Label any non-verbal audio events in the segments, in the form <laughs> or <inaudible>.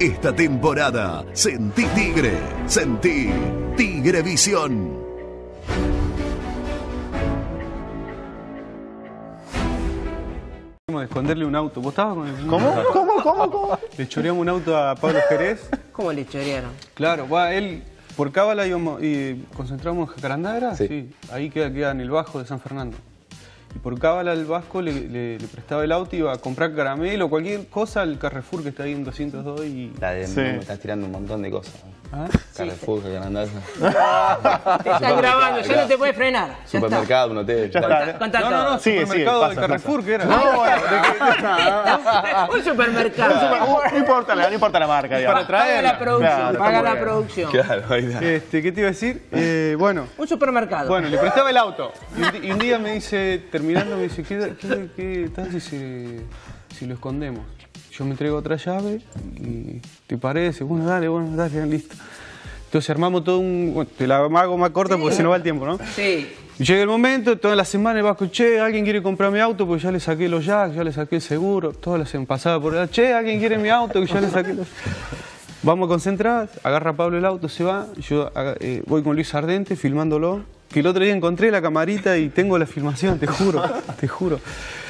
Esta temporada, sentí Tigre, sentí Tigre Visión. de esconderle un auto. ¿Vos estabas con el... ¿Cómo? ¿Cómo? ¿Cómo? ¿Cómo? Le choreamos un auto a Pablo Jerez. ¿Cómo le chorearon? Claro, va, él por Cábala íbamos y concentramos en Jacarandá, ¿era? Sí. Ahí queda, queda en el Bajo de San Fernando. Y por Cábala el Vasco le, le- le prestaba el auto y iba a comprar caramelo o cualquier cosa al Carrefour que está ahí en 202 y... La de, Sí. me estás tirando un montón de cosas. ¿Ah? Carrefour, Jacarandá, Te están grabando, ya no te puedes frenar. Supermercado, un hotel. No, no, no, supermercado pasa, Carrefour, ¿qué era? No, bueno, de <laughs> Un supermercado. no importa, la- no importa la marca. Para Paga traerla. la producción, Claro, paga la producción. Claro, ahí está. Este, ¿Qué te iba a decir? Eh, bueno, Un supermercado. Bueno, le prestaba el auto. Y un, di- y un día me dice, terminando, me dice, ¿qué, qué, qué tal si lo escondemos? Yo me entrego otra llave y ¿te parece? Bueno, dale, bueno, dale, listo. Entonces armamos todo un... bueno, te la hago más corta porque se nos va el tiempo, ¿no? Sí. Y llega el momento, toda la semana el Vasco, che, ¿alguien quiere comprar mi auto? Porque ya le saqué los jacks, ya le saqué el seguro. Todas las semana pasaba por el che, ¿alguien quiere mi auto? Que ya le saqué los... Vamos a concentrar, agarra Pablo el auto, se va. Yo eh, voy con Luis Ardente filmándolo. Que el otro día encontré la camarita y tengo la filmación, te juro, <laughs> te juro.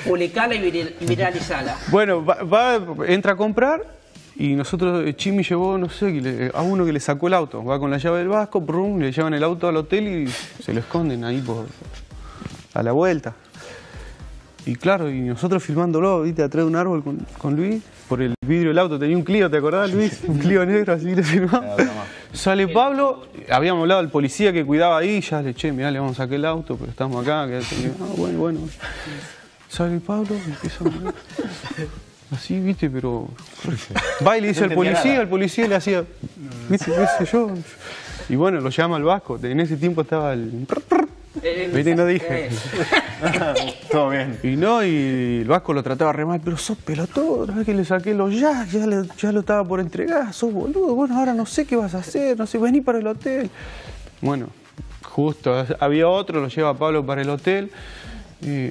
Publicala y viral- viralizala. Bueno, va, va- entra a comprar y nosotros, eh, Chimi llevó, no sé, a uno que le sacó el auto. Va con la llave del Vasco, brum, le llevan el auto al hotel y se lo esconden ahí por, a la vuelta. Y claro, y nosotros filmándolo, viste, atrás de un árbol con, con Luis, por el vidrio del auto tenía un Clio, ¿te acordás, Luis? Un Clio negro, así le filmamos. Sale Pablo, habíamos hablado al policía que cuidaba ahí, ya le, che, mirá, le vamos a sacar el auto, pero estamos acá. Que, ah, bueno, bueno. Sale Pablo, empieza a. Así, viste, pero. Va y le dice al policía, el policía le hacía. ¿Viste? ¿Qué sé yo? Y bueno, lo llama al Vasco. En ese tiempo estaba el. Eh, Viste, no dije. eh, <laughs> Todo bien. Y no, y el Vasco lo trataba re mal, pero sos pelotudo, ¿no ves que le saqué los jacks? Ya, le- ya lo estaba por entregar, sos boludo, bueno, ahora no sé qué vas a hacer, no sé, vení para el hotel. Bueno, justo, había otro, lo lleva Pablo para el hotel. y,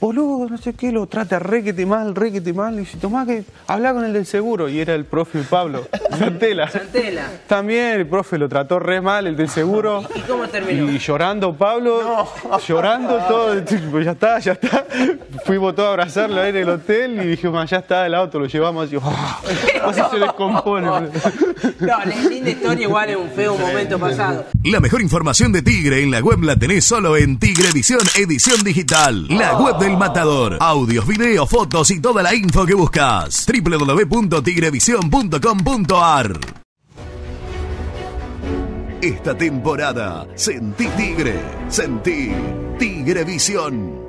boludo, no sé qué, lo trata requete mal, requete mal. Y dice, tomá que habla con el del seguro. Y era el profe Pablo, <laughs> Santela. Santela. También el profe lo trató re mal, el del seguro. <laughs> ¿Y cómo terminó? Y llorando Pablo, <laughs> llorando todo, tipo, ya está, ya está. Fuimos todos a abrazarlo ahí en el hotel y dijimos, ya está, el auto lo llevamos así, así se descompone. No, la linda historia igual es un feo momento pasado. La mejor información de Tigre en la web la tenés solo en Tigrevisión Edición Digital. La web del Matador. Audios, videos, fotos y toda la info que buscas. www.tigrevision.com.ar Esta temporada, sentí Tigre, sentí Tigrevisión.